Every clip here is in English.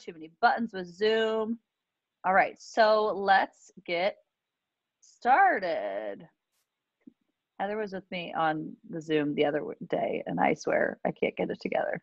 too many buttons with Zoom. All right, so let's get started. Heather was with me on the Zoom the other day, and I swear I can't get it together.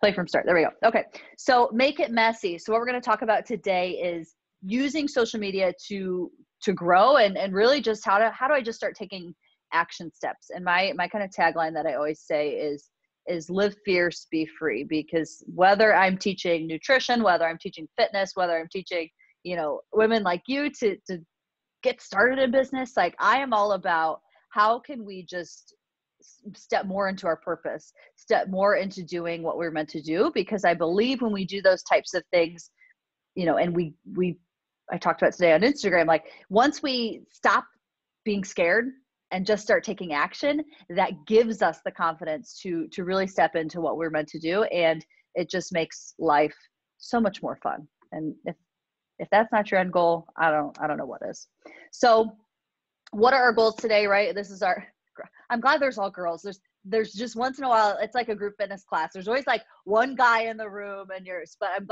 Play from start. There we go. Okay, so make it messy. So what we're going to talk about today is using social media to to grow and and really just how to how do I just start taking action steps. And my my kind of tagline that I always say is is live fierce, be free. Because whether I'm teaching nutrition, whether I'm teaching fitness, whether I'm teaching you know women like you to to get started in business, like I am all about how can we just step more into our purpose, step more into doing what we're meant to do. Because I believe when we do those types of things, you know, and we we I talked about today on Instagram, like once we stop being scared and just start taking action that gives us the confidence to to really step into what we're meant to do. And it just makes life so much more fun. And if if that's not your end goal i don't i don't know what is. So what are our goals today right? This is our i'm glad there's all girls. There's there's just once in a while it's like a group fitness class. There's always like one guy in the room and yours but i'm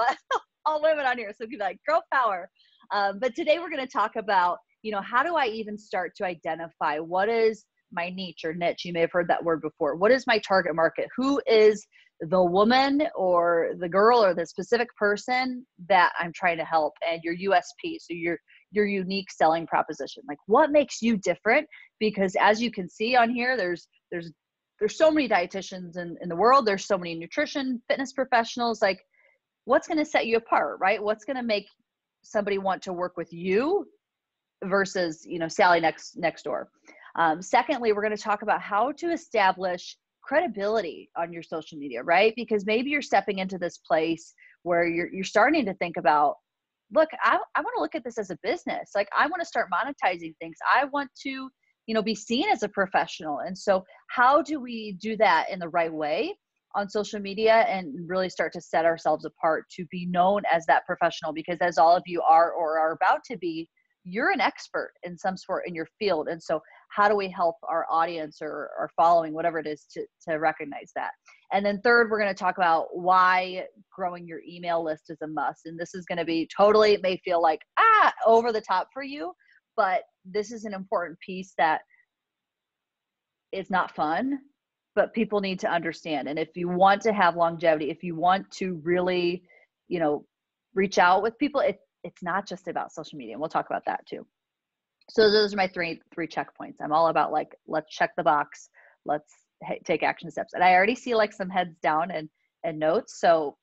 all women on here. So be like girl power. Um, but today we're going to talk about you know, how do I even start to identify what is my niche or niche? You may have heard that word before. What is my target market? Who is the woman or the girl or the specific person that I'm trying to help and your USP. So your your unique selling proposition. Like what makes you different? Because as you can see on here, there's there's there's so many dietitians in, in the world. There's so many nutrition fitness professionals. Like what's going to set you apart, right? What's going to make somebody want to work with you versus you know Sally next next door. Um, secondly, we're going to talk about how to establish credibility on your social media, right? Because maybe you're stepping into this place where you're you're starting to think about, look, I, I want to look at this as a business. Like I want to start monetizing things. I want to, you know, be seen as a professional. And so how do we do that in the right way? on social media and really start to set ourselves apart to be known as that professional because as all of you are or are about to be you're an expert in some sort in your field and so how do we help our audience or, or following whatever it is to, to recognize that? And then third we're going to talk about why growing your email list is a must and this is going to be totally it may feel like ah over the top for you but this is an important piece that is not fun but people need to understand. And if you want to have longevity if you want to really you know reach out with people it, it's not just about social media. And we'll talk about that too. So those are my three three checkpoints. I'm all about like let's check the box, let's take action steps. And I already see like some heads down and and notes. So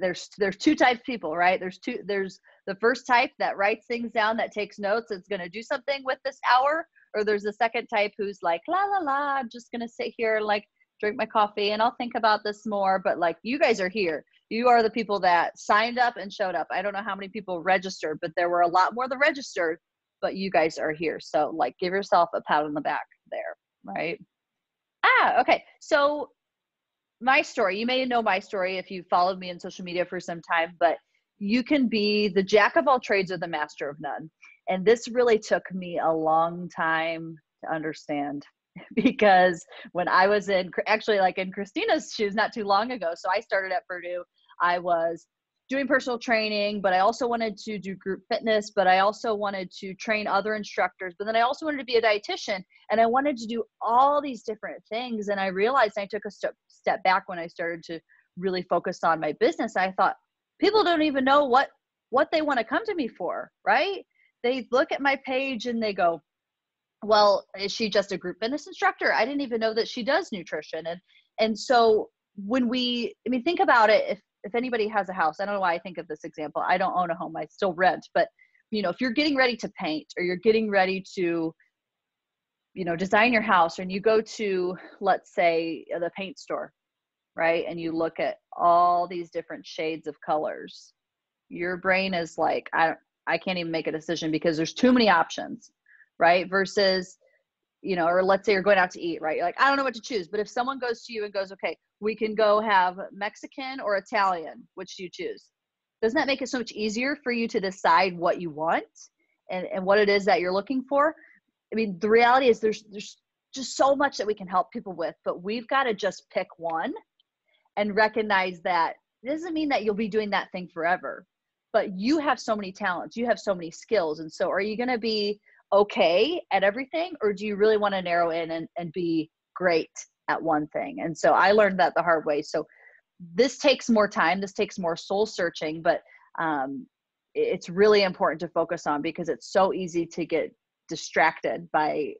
there's there's two types of people, right? There's two there's the first type that writes things down that takes notes it's going to do something with this hour or there's the second type who's like la la la I'm just going to sit here and like drink my coffee and I'll think about this more but like you guys are here you are the people that signed up and showed up. I don't know how many people registered, but there were a lot more that registered, but you guys are here. So, like, give yourself a pat on the back there, right? Ah, okay. So, my story, you may know my story if you followed me in social media for some time, but you can be the jack of all trades or the master of none. And this really took me a long time to understand because when I was in actually like in Christina's shoes not too long ago. So I started at Purdue. I was doing personal training, but I also wanted to do group fitness, but I also wanted to train other instructors, but then I also wanted to be a dietitian and I wanted to do all these different things. And I realized I took a step step back when I started to really focus on my business. I thought people don't even know what what they want to come to me for, right? They look at my page and they go, well is she just a group fitness instructor i didn't even know that she does nutrition and and so when we i mean think about it if if anybody has a house i don't know why i think of this example i don't own a home i still rent but you know if you're getting ready to paint or you're getting ready to you know design your house and you go to let's say the paint store right and you look at all these different shades of colors your brain is like i i can't even make a decision because there's too many options right? Versus, you know, or let's say you're going out to eat, right? You're like, I don't know what to choose. But if someone goes to you and goes, okay, we can go have Mexican or Italian, which do you choose? Doesn't that make it so much easier for you to decide what you want and, and what it is that you're looking for? I mean, the reality is there's there's just so much that we can help people with, but we've got to just pick one and recognize that it doesn't mean that you'll be doing that thing forever but you have so many talents you have so many skills and so are you going to be okay at everything or do you really want to narrow in and, and be great at one thing? And so i learned that the hard way. So this takes more time this takes more soul searching but um, it's really important to focus on because it's so easy to get distracted by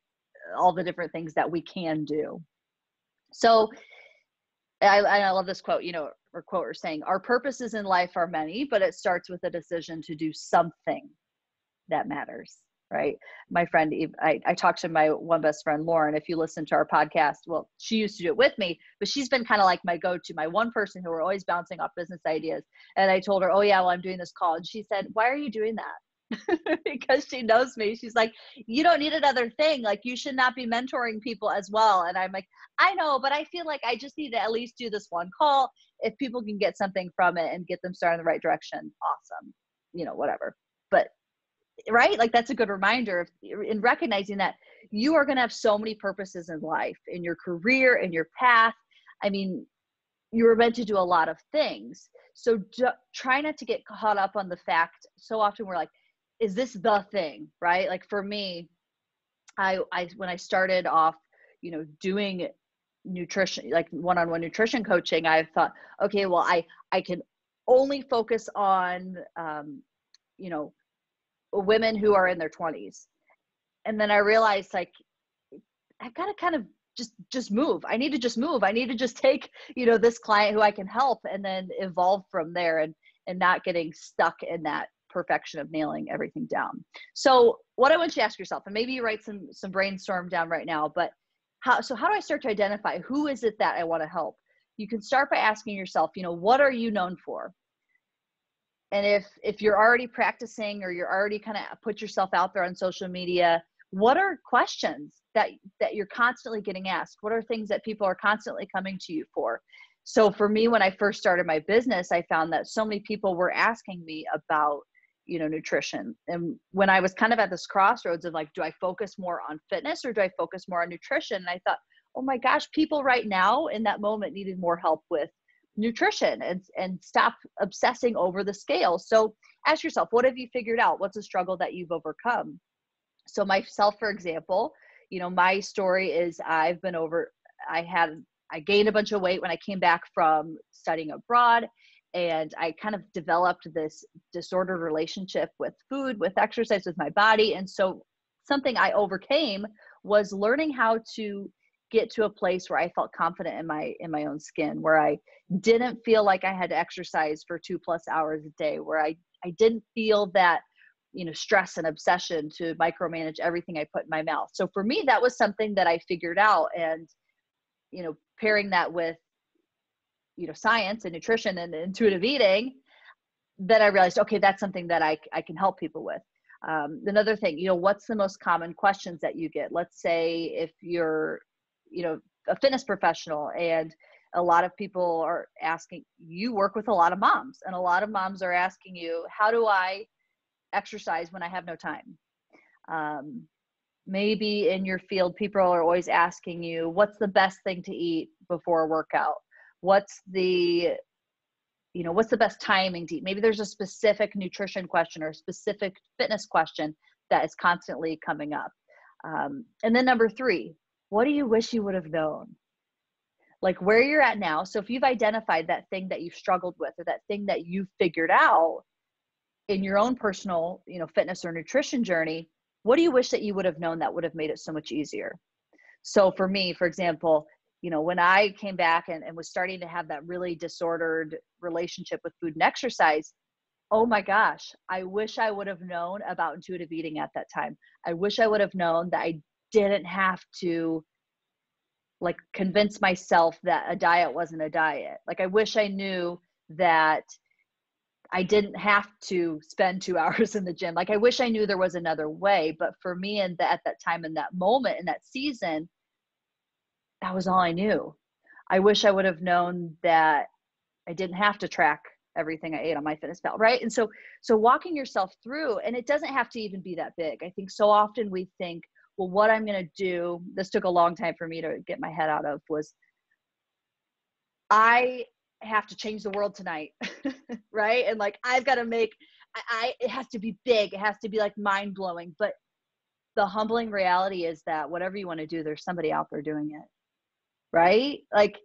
all the different things that we can do. So I, I love this quote, you know, or quote or saying, our purposes in life are many, but it starts with a decision to do something that matters. Right. My friend, I, I talked to my one best friend, Lauren. If you listen to our podcast, well, she used to do it with me, but she's been kind of like my go to, my one person who we're always bouncing off business ideas. And I told her, Oh, yeah, well, I'm doing this call. And she said, Why are you doing that? because she knows me. She's like, you don't need another thing. Like, you should not be mentoring people as well. And I'm like, I know, but I feel like I just need to at least do this one call. If people can get something from it and get them started in the right direction, awesome. You know, whatever. But right, like that's a good reminder in recognizing that you are going to have so many purposes in life, in your career, in your path. I mean, you were meant to do a lot of things. So try not to get caught up on the fact. So often we're like, is this the thing right like for me i i when i started off you know doing nutrition like one-on-one nutrition coaching i thought okay well i i can only focus on um you know women who are in their 20s and then i realized like i've got to kind of just just move i need to just move i need to just take you know this client who i can help and then evolve from there and and not getting stuck in that perfection of nailing everything down. So what I want you to ask yourself, and maybe you write some some brainstorm down right now, but how so how do I start to identify who is it that I want to help? You can start by asking yourself, you know, what are you known for? And if if you're already practicing or you're already kind of put yourself out there on social media, what are questions that that you're constantly getting asked? What are things that people are constantly coming to you for? So for me when I first started my business, I found that so many people were asking me about you know nutrition and when i was kind of at this crossroads of like do i focus more on fitness or do i focus more on nutrition and i thought oh my gosh people right now in that moment needed more help with nutrition and and stop obsessing over the scale. So ask yourself what have you figured out? What's a struggle that you've overcome? So myself for example you know my story is i've been over i had i gained a bunch of weight when i came back from studying abroad and I kind of developed this disordered relationship with food, with exercise, with my body. And so something I overcame was learning how to get to a place where I felt confident in my in my own skin, where I didn't feel like I had to exercise for two plus hours a day, where I I didn't feel that you know stress and obsession to micromanage everything I put in my mouth. So for me, that was something that I figured out, and you know pairing that with you know science and nutrition and intuitive eating then i realized okay that's something that i, I can help people with um, another thing you know what's the most common questions that you get let's say if you're you know a fitness professional and a lot of people are asking you work with a lot of moms and a lot of moms are asking you how do i exercise when i have no time? Um, maybe in your field people are always asking you what's the best thing to eat before a workout? What's the you know what's the best timing to eat? Maybe there's a specific nutrition question or specific fitness question that is constantly coming up. Um, and then number three what do you wish you would have known? Like where you're at now. So if you've identified that thing that you've struggled with or that thing that you've figured out in your own personal you know fitness or nutrition journey what do you wish that you would have known that would have made it so much easier? So for me for example you know when i came back and, and was starting to have that really disordered relationship with food and exercise oh my gosh i wish i would have known about intuitive eating at that time. I wish i would have known that i didn't have to like convince myself that a diet wasn't a diet like i wish i knew that i didn't have to spend two hours in the gym like i wish i knew there was another way but for me and at that time in that moment in that season that was all I knew. I wish I would have known that I didn't have to track everything I ate on MyFitnessPal, right? And so, so walking yourself through, and it doesn't have to even be that big. I think so often we think, well, what I'm going to do. This took a long time for me to get my head out of was, I have to change the world tonight right? And like i've got to make I, I it has to be big. It has to be like mind blowing but the humbling reality is that whatever you want to do there's somebody out there doing it right? Like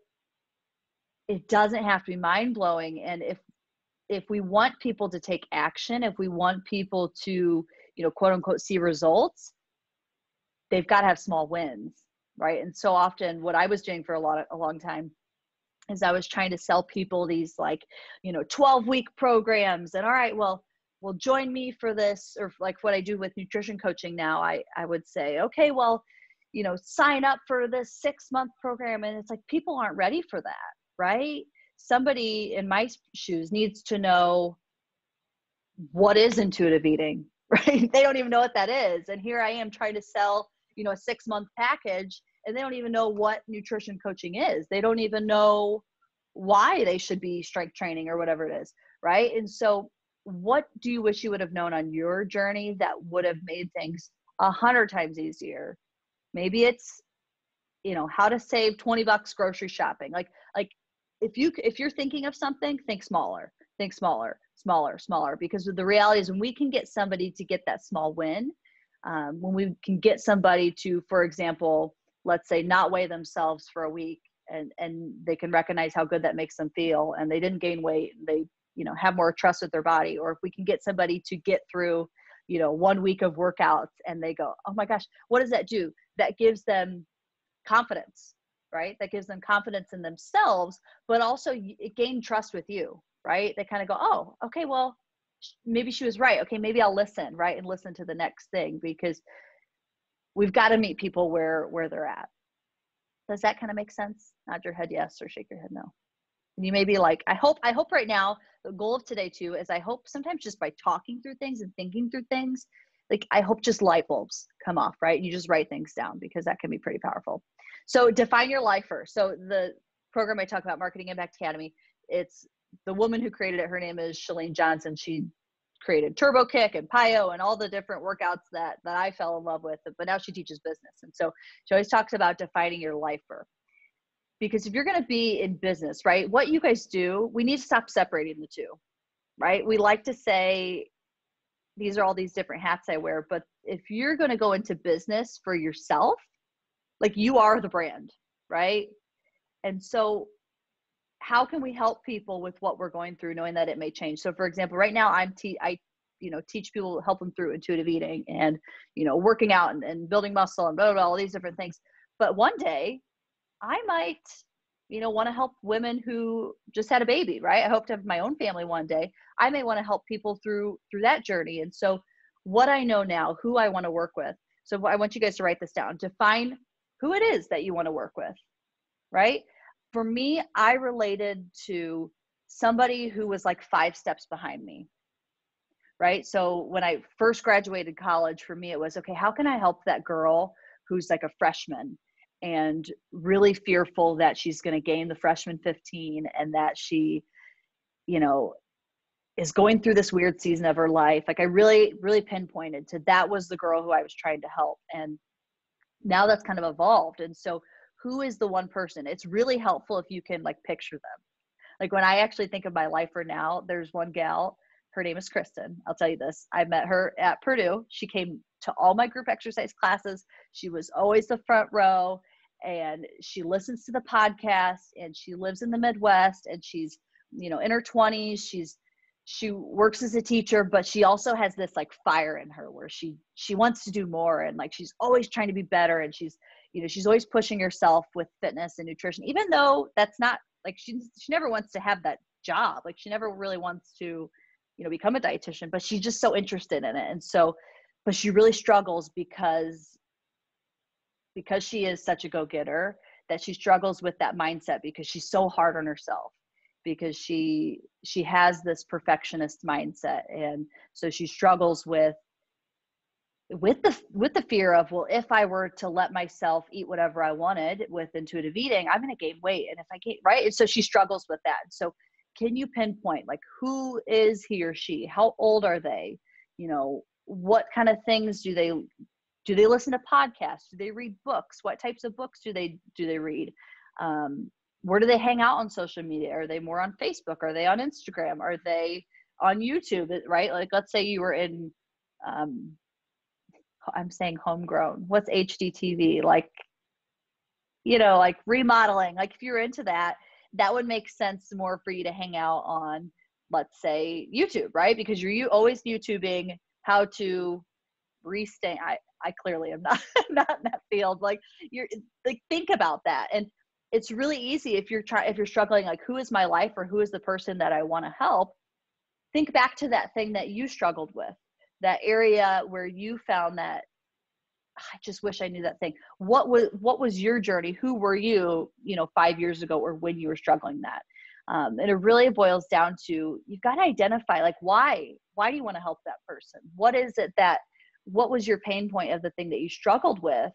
it doesn't have to be mind blowing and if if we want people to take action if we want people to you know quote unquote see results they've got to have small wins right? And so often what i was doing for a lot of a long time is i was trying to sell people these like you know 12 week programs and all right well well join me for this or like what i do with nutrition coaching now i i would say okay well you know sign up for this six month program and it's like people aren't ready for that right? Somebody in my shoes needs to know what is intuitive eating right? They don't even know what that is and here i am trying to sell you know a six month package and they don't even know what nutrition coaching is. They don't even know why they should be strength training or whatever it is right? And so what do you wish you would have known on your journey that would have made things a hundred times easier? Maybe it's you know how to save 20 bucks grocery shopping. Like like if you if you're thinking of something think smaller think smaller smaller smaller because the reality is when we can get somebody to get that small win um, when we can get somebody to for example let's say not weigh themselves for a week and and they can recognize how good that makes them feel and they didn't gain weight and they you know have more trust with their body. Or if we can get somebody to get through you know one week of workouts and they go oh my gosh what does that do? That gives them confidence right? That gives them confidence in themselves but also it gain trust with you right? They kind of go oh okay well maybe she was right. Okay maybe i'll listen right and listen to the next thing because we've got to meet people where where they're at. Does that kind of make sense? Nod your head yes or shake your head no. You may be like i hope i hope right now the goal of today too is i hope sometimes just by talking through things and thinking through things like i hope just light bulbs come off right? You just write things down because that can be pretty powerful. So define your life first so the program i talk about marketing impact academy it's the woman who created it her name is Chalene johnson. She created turbo kick and PiYo and all the different workouts that that i fell in love with but now she teaches business. And so she always talks about defining your lifer. Because if you're going to be in business right what you guys do we need to stop separating the two right? We like to say these are all these different hats i wear but if you're going to go into business for yourself like you are the brand right? And so how can we help people with what we're going through knowing that it may change? So for example right now i'm te- i you know teach people help them through intuitive eating and you know working out and, and building muscle and blah, blah, blah all these different things. But one day i might you know want to help women who just had a baby right? I hope to have my own family one day. I may want to help people through through that journey. And so what i know now who i want to work with. So i want you guys to write this down. Define who it is that you want to work with right for me i related to somebody who was like five steps behind me right? So when i first graduated college for me it was okay how can i help that girl who's like a freshman and really fearful that she's going to gain the freshman 15 and that she you know is going through this weird season of her life? Like i really really pinpointed to that was the girl who i was trying to help. And now that's kind of evolved. And so who is the one person? It's really helpful if you can like picture them. Like when i actually think of my life for now there's one gal her name is kristen. I'll tell you this i met her at purdue. She came to all my group exercise classes. She was always the front row and she listens to the podcast and she lives in the midwest and she's you know in her 20s she's she works as a teacher but she also has this like fire in her where she she wants to do more and like she's always trying to be better and she's you know she's always pushing herself with fitness and nutrition even though that's not like she she never wants to have that job. Like she never really wants to you know become a dietitian but she's just so interested in it. And so but she really struggles because because she is such a go-getter that she struggles with that mindset because she's so hard on herself because she she has this perfectionist mindset. And so she struggles with with the with the fear of well if i were to let myself eat whatever i wanted with intuitive eating i'm going to gain weight and if i gain right and so she struggles with that so can you pinpoint like who is he or she how old are they you know what kind of things do they do they listen to podcasts do they read books what types of books do they do they read um, where do they hang out on social media? Are they more on Facebook? Are they on Instagram? Are they on YouTube? Right? Like, let's say you were in, um, I'm saying homegrown. What's HGTV? Like, you know, like remodeling. Like, if you're into that, that would make sense more for you to hang out on, let's say, YouTube, right? Because you're you always YouTubing how to restain. I I clearly am not not in that field. Like, you're like think about that and it's really easy if you're trying if you're struggling like who is my life or who is the person that i want to help think back to that thing that you struggled with that area where you found that i just wish i knew that thing. What was what was your journey? Who were you you know five years ago or when you were struggling that? Um, and it really boils down to you've got to identify like why why do you want to help that person? What is it that what was your pain point of the thing that you struggled with?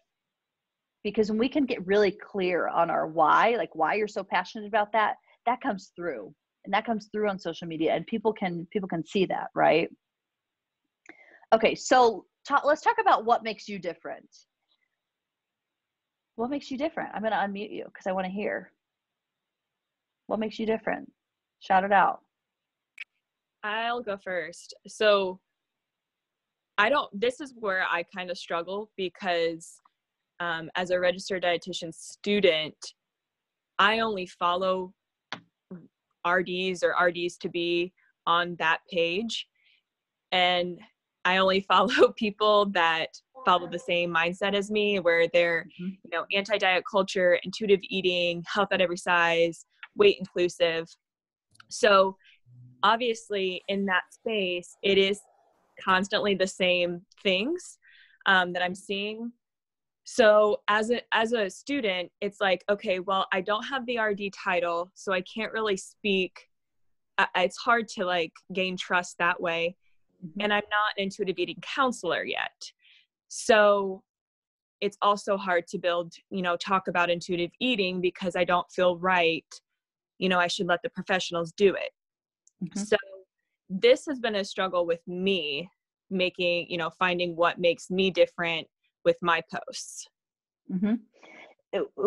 Because when we can get really clear on our why like why you're so passionate about that that comes through. And that comes through on social media and people can people can see that right okay so talk, let's talk about what makes you different. What makes you different? I'm going to unmute you because i want to hear. What makes you different? Shout it out. I'll go first. So i don't this is where i kind of struggle because um, as a registered dietitian student, I only follow RDs or RDs to be on that page. And I only follow people that follow the same mindset as me, where they're, mm-hmm. you know, anti-diet culture, intuitive eating, health at every size, weight inclusive. So obviously in that space, it is constantly the same things um, that I'm seeing so as a as a student it's like okay well i don't have the rd title so i can't really speak it's hard to like gain trust that way mm-hmm. and i'm not an intuitive eating counselor yet so it's also hard to build you know talk about intuitive eating because i don't feel right you know i should let the professionals do it mm-hmm. so this has been a struggle with me making you know finding what makes me different with my posts. Mm-hmm.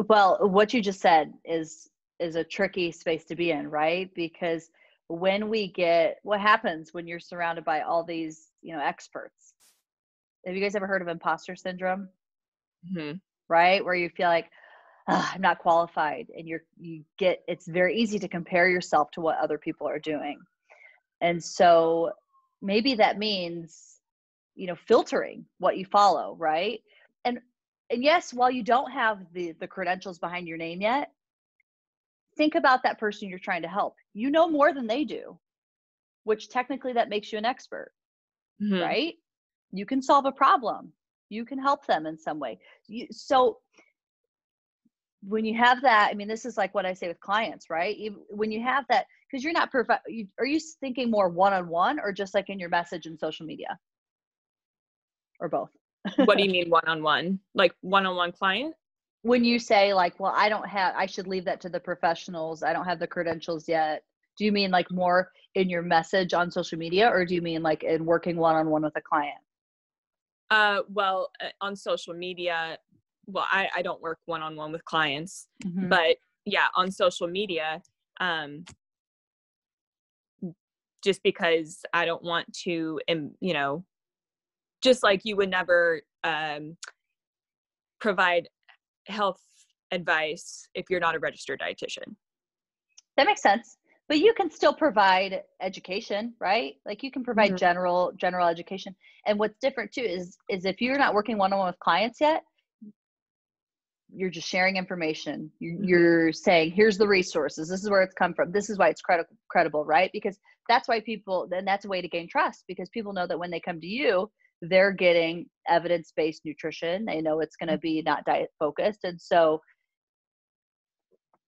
Well, what you just said is is a tricky space to be in, right? Because when we get what happens when you're surrounded by all these, you know, experts. Have you guys ever heard of imposter syndrome? Mm-hmm. Right, where you feel like I'm not qualified, and you're you get it's very easy to compare yourself to what other people are doing, and so maybe that means you know filtering what you follow right and and yes while you don't have the the credentials behind your name yet think about that person you're trying to help you know more than they do which technically that makes you an expert mm-hmm. right you can solve a problem you can help them in some way you, so when you have that i mean this is like what i say with clients right you, when you have that because you're not perfect you, are you thinking more one-on-one or just like in your message and social media or both? what do you mean one on one? Like one on one client? When you say like, well, I don't have, I should leave that to the professionals. I don't have the credentials yet. Do you mean like more in your message on social media, or do you mean like in working one on one with a client? Uh, well, uh, on social media, well, I, I don't work one on one with clients, mm-hmm. but yeah, on social media, um, just because I don't want to, you know, just like you would never um, provide health advice if you're not a registered dietitian. That makes sense. But you can still provide education, right? Like you can provide mm-hmm. general general education. And what's different too is is if you're not working one on one with clients yet, you're just sharing information. You're, mm-hmm. you're, saying, here's the resources. This is where it's come from. This is why it's credi- credible, right? Because that's why people. Then that's a way to gain trust because people know that when they come to you, they're getting evidence based nutrition. They know it's going to be not diet focused. And so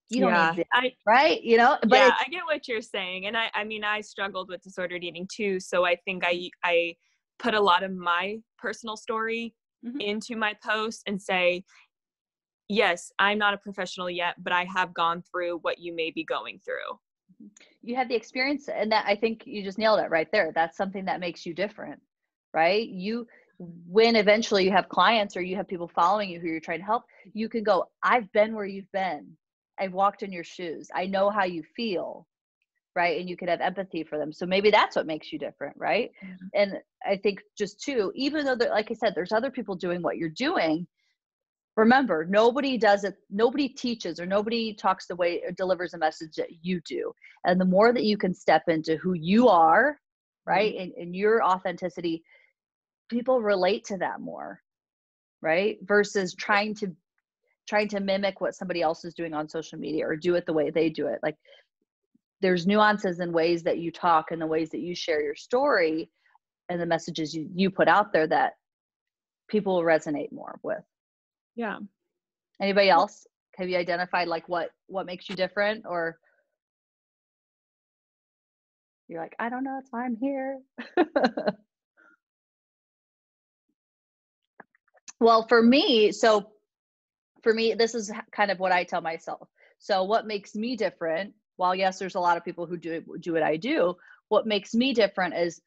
you don't yeah, need I, right? You know, but yeah, I get what you're saying. And I, I mean, I struggled with disordered eating too. So I think I, I put a lot of my personal story mm-hmm. into my post and say, yes, I'm not a professional yet, but I have gone through what you may be going through. Mm-hmm. You have the experience, and that I think you just nailed it right there. That's something that makes you different right? You when eventually you have clients or you have people following you who you're trying to help, you can go, I've been where you've been I've walked in your shoes. I know how you feel, right? And you could have empathy for them. So maybe that's what makes you different, right? Mm-hmm. And I think just too, even though, like I said, there's other people doing what you're doing. Remember, nobody does it. Nobody teaches or nobody talks the way or delivers a message that you do. And the more that you can step into who you are, right, mm-hmm. and, and your authenticity, people relate to that more, right? Versus trying to trying to mimic what somebody else is doing on social media or do it the way they do it. Like there's nuances and ways that you talk and the ways that you share your story and the messages you, you put out there that people will resonate more with. Yeah. Anybody else? Have you identified like what what makes you different or you're like, I don't know, it's why I'm here. well, for me, so for me, this is kind of what I tell myself. So, what makes me different? While yes, there's a lot of people who do do what I do. What makes me different is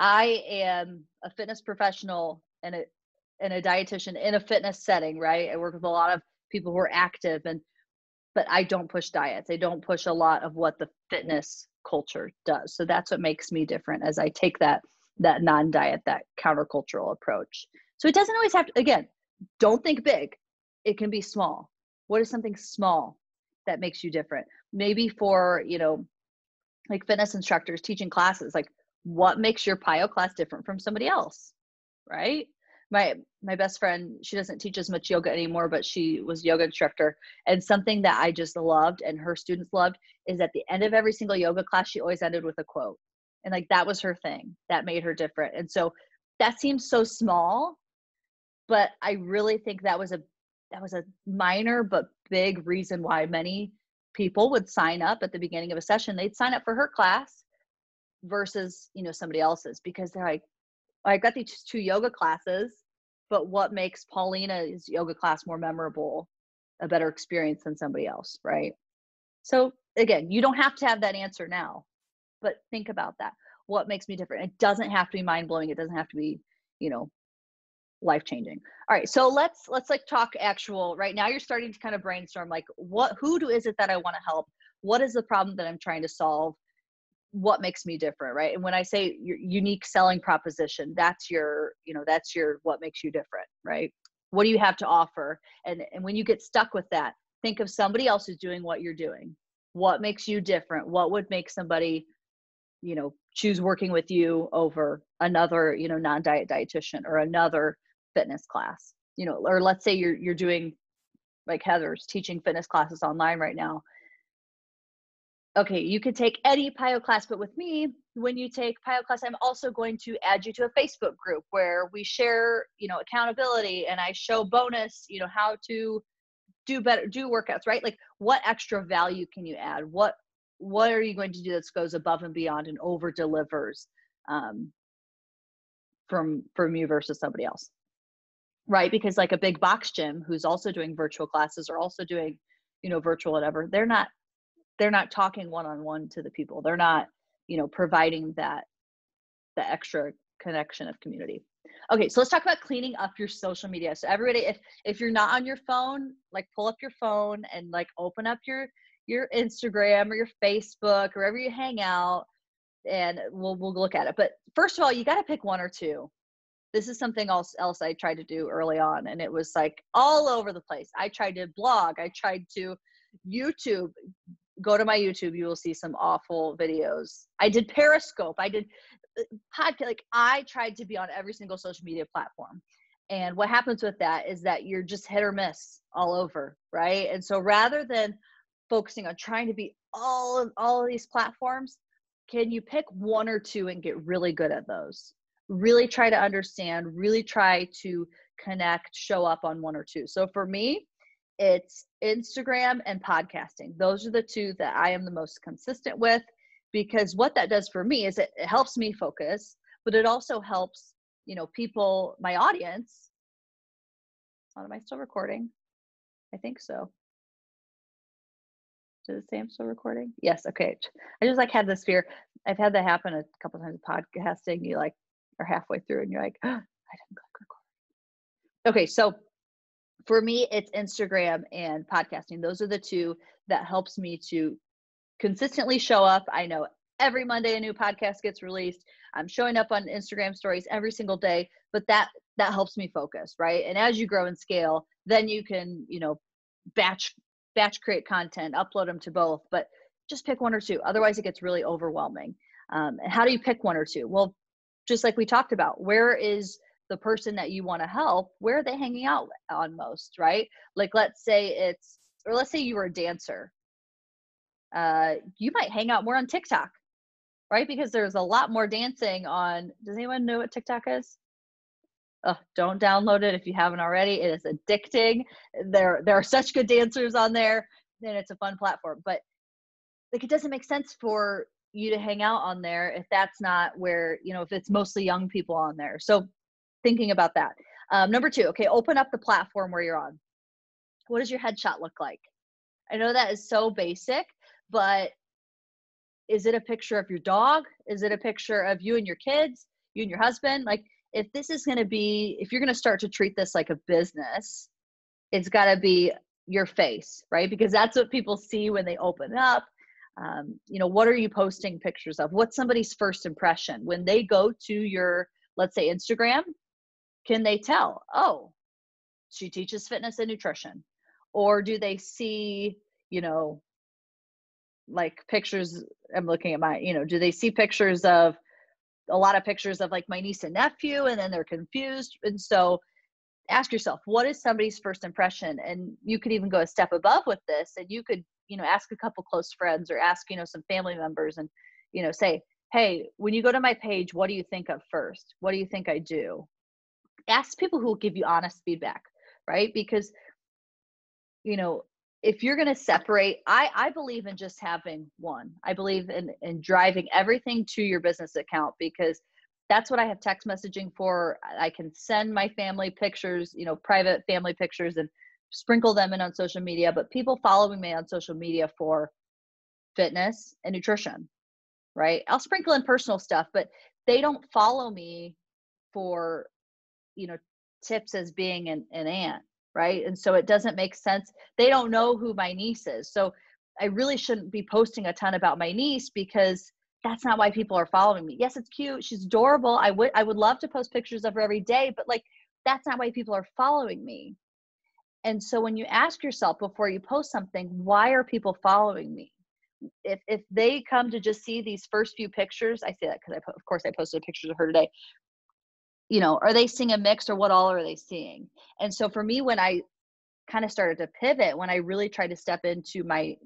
I am a fitness professional and a and a dietitian in a fitness setting, right? I work with a lot of people who are active and but I don't push diets. I don't push a lot of what the fitness culture does. So that's what makes me different as I take that that non-diet, that countercultural approach. So it doesn't always have to again, don't think big. It can be small. What is something small that makes you different? Maybe for you know like fitness instructors teaching classes like what makes your PiYo class different from somebody else right? My my best friend she doesn't teach as much yoga anymore but she was yoga instructor. And something that i just loved and her students loved is at the end of every single yoga class she always ended with a quote. And like that was her thing that made her different. And so that seems so small but i really think that was a that was a minor but big reason why many people would sign up at the beginning of a session. They'd sign up for her class versus you know somebody else's because they're like I've got these two yoga classes but what makes paulina's yoga class more memorable a better experience than somebody else right? So again you don't have to have that answer now but think about that. What makes me different? It doesn't have to be mind blowing it doesn't have to be you know life changing all right so let's let's like talk actual right now you're starting to kind of brainstorm like what who do is it that i want to help? What is the problem that i'm trying to solve? What makes me different right? And when i say your unique selling proposition that's your you know that's your what makes you different right? What do you have to offer? And and when you get stuck with that think of somebody else who's doing what you're doing. What makes you different? What would make somebody you know choose working with you over another you know non-diet dietitian or another fitness class you know or let's say you're you're doing like heather's teaching fitness classes online right now. Okay you could take any PiYo class but with me when you take PiYo class i'm also going to add you to a facebook group where we share you know accountability and i show bonus you know how to do better do workouts right? Like what extra value can you add? What what are you going to do that goes above and beyond and over delivers um, from from you versus somebody else right because like a big box gym who's also doing virtual classes or also doing you know virtual whatever they're not they're not talking one-on-one to the people. They're not you know providing that the extra connection of community. Okay so let's talk about cleaning up your social media. So everybody if if you're not on your phone like pull up your phone and like open up your your instagram or your facebook or wherever you hang out and we'll we'll look at it. But first of all you got to pick one or two this is something else else I tried to do early on and it was like all over the place. I tried to blog, I tried to YouTube. Go to my YouTube, you will see some awful videos. I did Periscope, I did uh, podcast like I tried to be on every single social media platform. And what happens with that is that you're just hit or miss all over, right? And so rather than focusing on trying to be all of all of these platforms, can you pick one or two and get really good at those? Really try to understand, really try to connect, show up on one or two. So for me, it's Instagram and podcasting. Those are the two that I am the most consistent with because what that does for me is it, it helps me focus, but it also helps, you know, people, my audience. Am I still recording? I think so. Does it say I'm still recording? Yes. Okay. I just like had this fear. I've had that happen a couple times podcasting. You like or halfway through and you're like, oh, I didn't click record. Okay, so for me it's instagram and podcasting. Those are the two that helps me to consistently show up. I know every monday a new podcast gets released. I'm showing up on instagram stories every single day but that that helps me focus right? And as you grow and scale then you can you know batch batch create content upload them to both but just pick one or two. Otherwise it gets really overwhelming. Um, and how do you pick one or two? Well just like we talked about where is the person that you want to help? Where are they hanging out on most right? Like let's say it's or let's say you were a dancer. Uh, you might hang out more on tiktok right? Because there's a lot more dancing on does anyone know what tiktok is? Oh, don't download it if you haven't already. It is addicting. There there are such good dancers on there and it's a fun platform but like it doesn't make sense for you to hang out on there if that's not where you know if it's mostly young people on there so thinking about that. Um, number two, okay, open up the platform where you're on. What does your headshot look like? I know that is so basic, but is it a picture of your dog? Is it a picture of you and your kids, you and your husband? Like, if this is going to be, if you're going to start to treat this like a business, it's got to be your face, right? Because that's what people see when they open up. Um, you know, what are you posting pictures of? What's somebody's first impression when they go to your, let's say, Instagram? can they tell oh she teaches fitness and nutrition or do they see you know like pictures i'm looking at my you know do they see pictures of a lot of pictures of like my niece and nephew and then they're confused and so ask yourself what is somebody's first impression and you could even go a step above with this and you could you know ask a couple close friends or ask you know some family members and you know say hey when you go to my page what do you think of first? What do you think i do? Ask people who will give you honest feedback right? Because you know if you're going to separate i i believe in just having one. I believe in in driving everything to your business account because that's what i have text messaging for. I can send my family pictures you know private family pictures and sprinkle them in on social media but people following me on social media for fitness and nutrition right? I'll sprinkle in personal stuff but they don't follow me for you know tips as being an, an aunt right? And so it doesn't make sense. They don't know who my niece is. So i really shouldn't be posting a ton about my niece because that's not why people are following me. Yes it's cute. She's adorable. I would i would love to post pictures of her every day but like that's not why people are following me and so when you ask yourself before you post something why are people following me if if they come to just see these first few pictures i say that because i of course i posted pictures of her today you know, are they seeing a mix or what all are they seeing? And so for me, when I kind of started to pivot, when I really tried to step into my,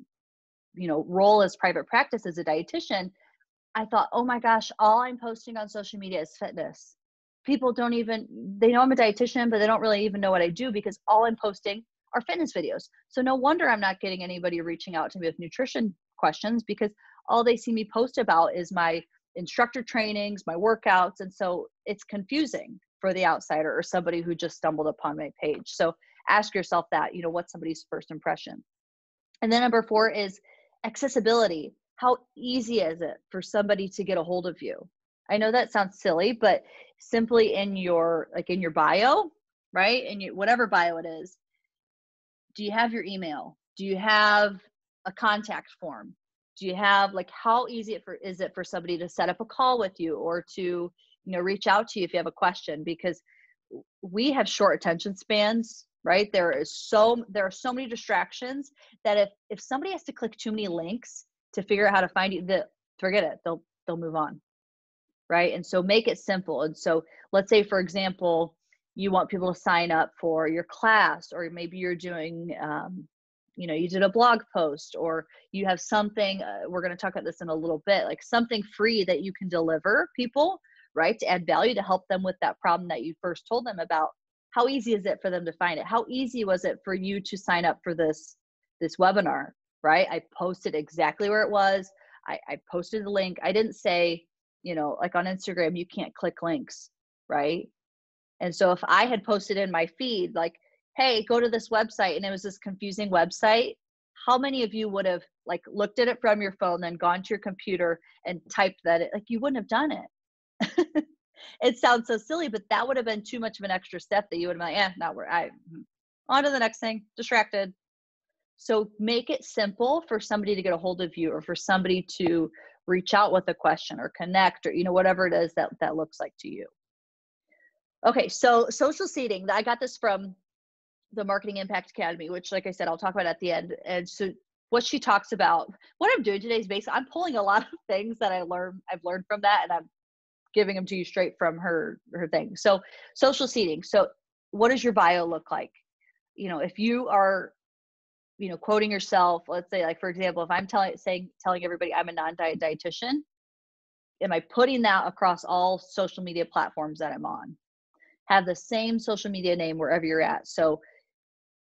you know, role as private practice as a dietitian, I thought, oh my gosh, all I'm posting on social media is fitness. People don't even, they know I'm a dietitian, but they don't really even know what I do because all I'm posting are fitness videos. So no wonder I'm not getting anybody reaching out to me with nutrition questions because all they see me post about is my instructor trainings, my workouts. And so it's confusing for the outsider or somebody who just stumbled upon my page. So ask yourself that, you know, what's somebody's first impression? And then number four is accessibility. How easy is it for somebody to get a hold of you? I know that sounds silly, but simply in your like in your bio, right? Your whatever bio it is, do you have your email? Do you have a contact form? do you have like how easy it for is it for somebody to set up a call with you or to you know reach out to you if you have a question because we have short attention spans right there is so there are so many distractions that if if somebody has to click too many links to figure out how to find you the forget it they'll they'll move on right? And so make it simple. And so let's say for example you want people to sign up for your class or maybe you're doing um, you know you did a blog post or you have something uh, we're going to talk about this in a little bit like something free that you can deliver people right to add value to help them with that problem that you first told them about. How easy is it for them to find it? How easy was it for you to sign up for this this webinar right? I posted exactly where it was. I, I posted the link. I didn't say you know like on instagram you can't click links right and so if i had posted in my feed like hey go to this website and it was this confusing website how many of you would have like looked at it from your phone then gone to your computer and typed that it like you wouldn't have done it it sounds so silly but that would have been too much of an extra step that you would have been like eh not where i on to the next thing, distracted. So make it simple for somebody to get a hold of you or for somebody to reach out with a question or connect or you know whatever it is that that looks like to you. Okay, so social seeding. I got this from the Marketing Impact Academy, which like I said, I'll talk about at the end. And so what she talks about, what I'm doing today is basically I'm pulling a lot of things that I learned I've learned from that and I'm giving them to you straight from her her thing. So social seeding. So what does your bio look like? You know, if you are you know quoting yourself let's say like for example if i'm telling saying telling everybody i'm a non-diet dietitian am i putting that across all social media platforms that i'm on? Have the same social media name wherever you're at. So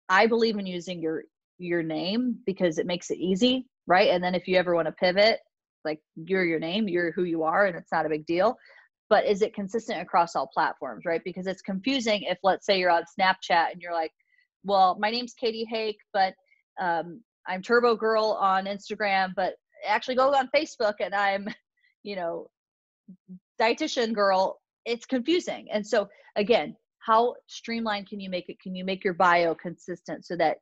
i believe in using your your name because it makes it easy right? And then if you ever want to pivot like you're your name you're who you are and it's not a big deal. But is it consistent across all platforms right? Because it's confusing if let's say you're on snapchat and you're like well my name's katie hake but um, I'm Turbo Girl on Instagram, but actually go on Facebook and I'm, you know, dietitian girl. It's confusing. And so again, how streamlined can you make it? Can you make your bio consistent so that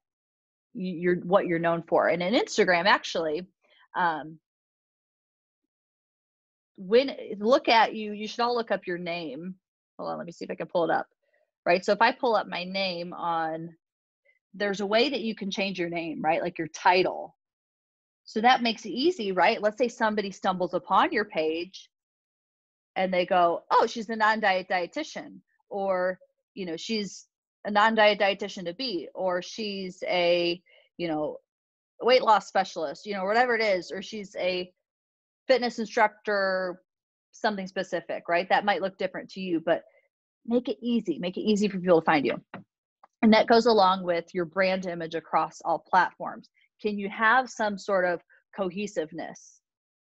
you're what you're known for? And in Instagram, actually, um, when look at you, you should all look up your name. Hold on, let me see if I can pull it up. Right. So if I pull up my name on there's a way that you can change your name, right? Like your title. So that makes it easy, right? Let's say somebody stumbles upon your page and they go, "Oh, she's a non-diet dietitian," or you know, she's a non-diet dietitian to be, or she's a you know weight loss specialist, you know, whatever it is, or she's a fitness instructor, something specific, right? That might look different to you, but make it easy. Make it easy for people to find you. And that goes along with your brand image across all platforms. Can you have some sort of cohesiveness,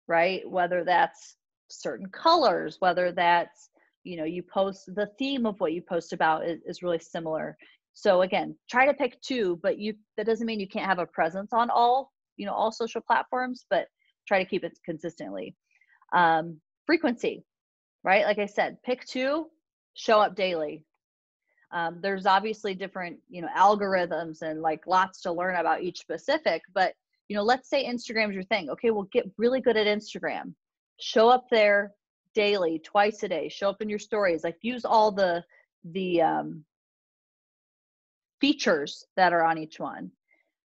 right? Whether that's certain colors, whether that's, you know, you post the theme of what you post about is, is really similar. So again, try to pick two, but you that doesn't mean you can't have a presence on all, you know, all social platforms, but try to keep it consistently. Um, frequency, right? Like I said, pick two, show up daily um, there's obviously different you know algorithms and like lots to learn about each specific but you know let's say instagram's your thing. Okay well get really good at instagram. Show up there daily twice a day. Show up in your stories. Like use all the the um, features that are on each one.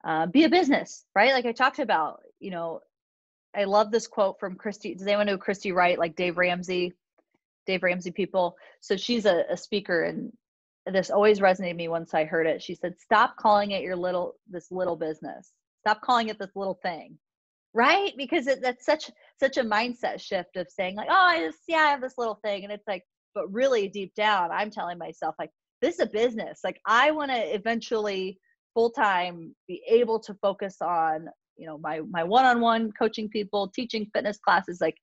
Uh, be a business right? Like i talked about you know i love this quote from christy does anyone know christy wright like dave ramsey? Dave ramsey people. So she's a, a speaker and this always resonated me once I heard it. She said, "Stop calling it your little this little business. Stop calling it this little thing." Right? Because it, that's such such a mindset shift of saying like, "Oh, I just, yeah, I have this little thing." And it's like, but really deep down, I'm telling myself like, "This is a business. Like I want to eventually full time be able to focus on, you know, my my one-on-one coaching people, teaching fitness classes like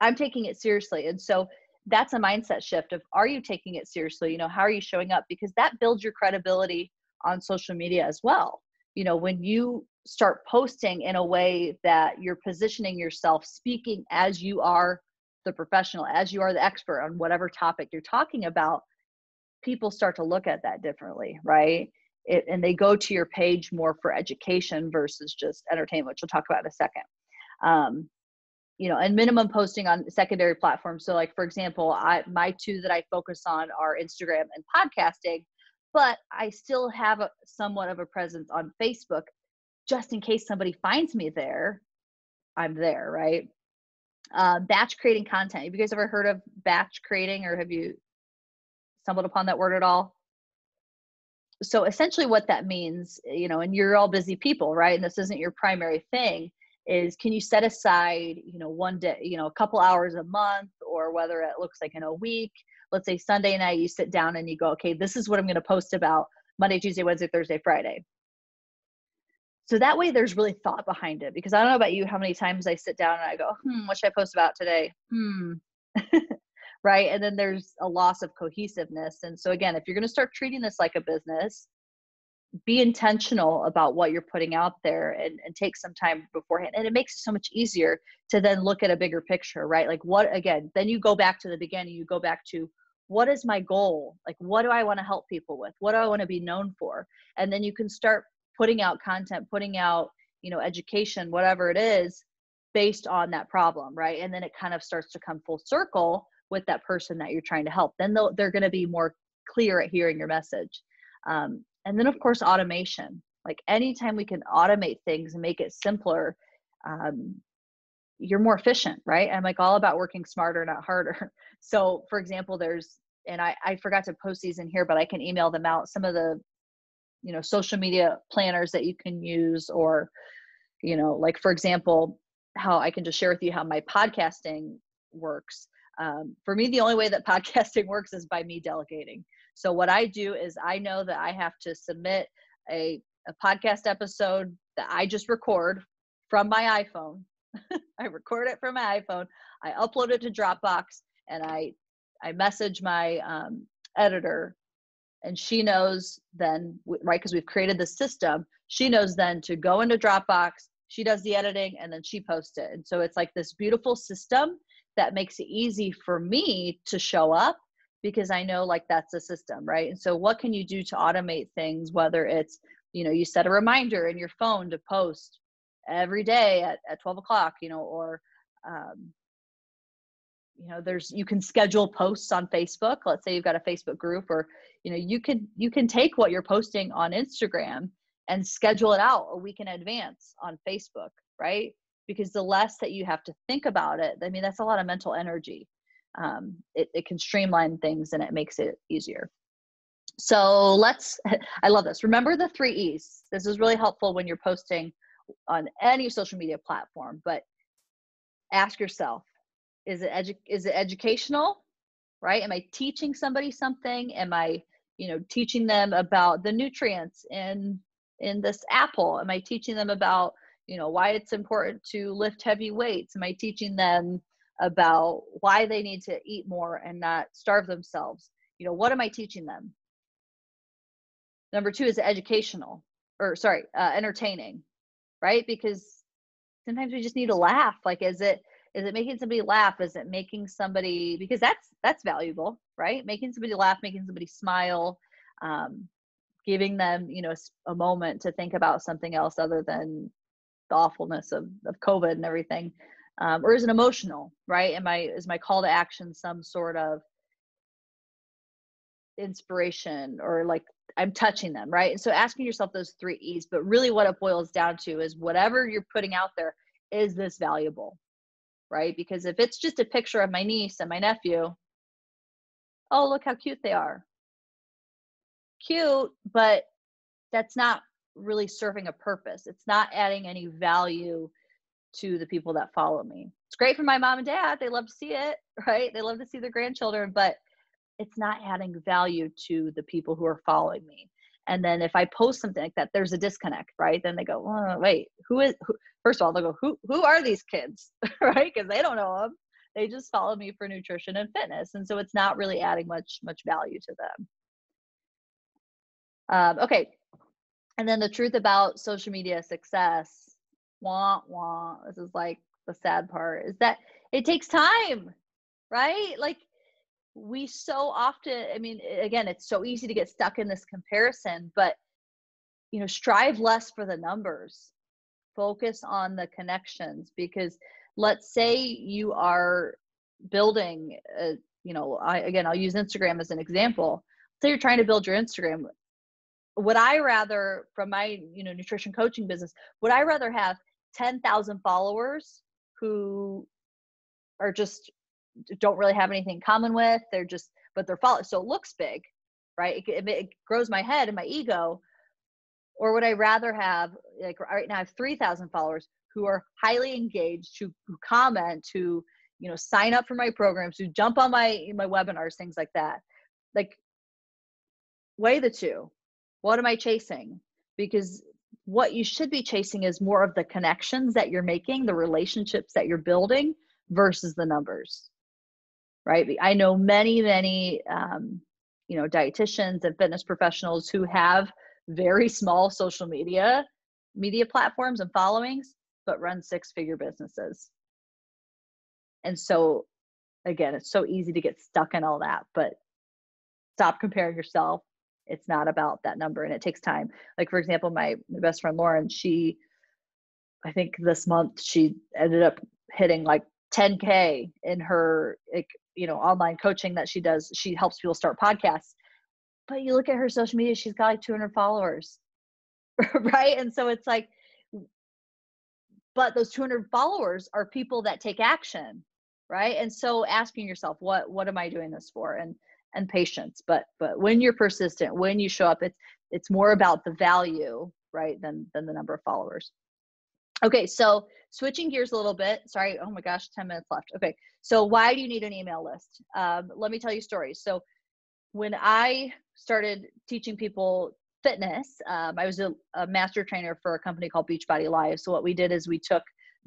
I'm taking it seriously." And so that's a mindset shift of are you taking it seriously? You know how are you showing up? because that builds your credibility on social media as well. You know when you start posting in a way that you're positioning yourself speaking as you are the professional as you are the expert on whatever topic you're talking about people start to look at that differently right? It, and they go to your page more for education versus just entertainment which we'll talk about in a second. Um, you know and minimum posting on secondary platforms. So like for example i my two that i focus on are instagram and podcasting but i still have a somewhat of a presence on facebook. Just in case somebody finds me there i'm there right? Uh, batch creating content. Have you guys ever heard of batch creating or have you stumbled upon that word at all? So essentially what that means you know and you're all busy people right? And this isn't your primary thing is can you set aside you know one day you know a couple hours a month or whether it looks like in a week let's say sunday night you sit down and you go okay this is what i'm going to post about monday tuesday wednesday thursday friday. So that way there's really thought behind it because i don't know about you how many times i sit down and i go hmm what should i post about today? Hmm. Right? And then there's a loss of cohesiveness. And so again if you're going to start treating this like a business be intentional about what you're putting out there and, and take some time beforehand. And it makes it so much easier to then look at a bigger picture right? Like what again then you go back to the beginning you go back to what is my goal? Like what do i want to help people with? What do i want to be known for? And then you can start putting out content putting out you know education whatever it is based on that problem right? And then it kind of starts to come full circle with that person that you're trying to help. Then they're going to be more clear at hearing your message. Um, and then of course automation. Like anytime we can automate things and make it simpler um, you're more efficient right? I'm like all about working smarter not harder. So for example there's and I, I forgot to post these in here but i can email them out some of the you know social media planners that you can use or you know like for example how i can just share with you how my podcasting works. Um, for me the only way that podcasting works is by me delegating so what i do is i know that i have to submit a, a podcast episode that i just record from my iphone. I record it from my iphone. I upload it to dropbox and i i message my um, editor and she knows then right because we've created the system she knows then to go into dropbox she does the editing and then she posts it. And so it's like this beautiful system that makes it easy for me to show up because i know like that's a system right? And so what can you do to automate things whether it's you know you set a reminder in your phone to post every day at, at 12 o'clock you know or um, you know there's you can schedule posts on facebook. Let's say you've got a facebook group or you know you can you can take what you're posting on instagram and schedule it out a week in advance on facebook right? Because the less that you have to think about it i mean that's a lot of mental energy um, it, it can streamline things and it makes it easier. So let's i love this. Remember the three e's. This is really helpful when you're posting on any social media platform but ask yourself is it edu- is it educational right? Am i teaching somebody something? Am i you know teaching them about the nutrients in in this apple? Am i teaching them about you know why it's important to lift heavy weights? Am i teaching them about why they need to eat more and not starve themselves. You know what am i teaching them? Number two is educational or sorry uh, entertaining right? Because sometimes we just need to laugh. Like is it is it making somebody laugh? Is it making somebody because that's that's valuable right? Making somebody laugh making somebody smile um, giving them you know a moment to think about something else other than the awfulness of, of covid and everything um, or is it emotional right am i is my call to action some sort of inspiration or like i'm touching them right and so asking yourself those three e's but really what it boils down to is whatever you're putting out there is this valuable right? Because if it's just a picture of my niece and my nephew, oh, look how cute they are. Cute, but that's not really serving a purpose. It's not adding any value to the people that follow me. It's great for my mom and dad. They love to see it, right? They love to see their grandchildren, but it's not adding value to the people who are following me and then if i post something like that there's a disconnect right then they go oh, wait who is who? first of all they'll go who who are these kids right because they don't know them they just follow me for nutrition and fitness and so it's not really adding much much value to them um, okay and then the truth about social media success wah wah this is like the sad part is that it takes time right? Like we so often i mean again it's so easy to get stuck in this comparison but you know strive less for the numbers. Focus on the connections because let's say you are building a, you know I, again i'll use instagram as an example. Say you're trying to build your instagram. Would i rather from my you know nutrition coaching business would i rather have 10,000 followers who are just don't really have anything in common with. They're just, but they're follow. So it looks big, right? It, it, grows my head and my ego. Or would I rather have, like right now, I have 3,000 followers who are highly engaged, who, who comment, who, you know, sign up for my programs, who jump on my, my webinars, things like that. Like, weigh the two. What am I chasing? Because what you should be chasing is more of the connections that you're making, the relationships that you're building versus the numbers right? I know many, many, um, you know, dietitians and fitness professionals who have very small social media media platforms and followings, but run six figure businesses. And so, again, it's so easy to get stuck in all that, but stop comparing yourself. It's not about that number and it takes time. Like for example, my, best friend Lauren, she I think this month she ended up hitting like 10k in her like, you know online coaching that she does. She helps people start podcasts. But you look at her social media, she's got like 200 followers. right? And so it's like but those 200 followers are people that take action right and so asking yourself what what am i doing this for and and patience but but when you're persistent when you show up it's it's more about the value right than than the number of followers. Okay so switching gears a little bit sorry oh my gosh 10 minutes left. Okay so why do you need an email list? Um, let me tell you stories so when i started teaching people fitness um, i was a, a master trainer for a company called beachbody live. So what we did is we took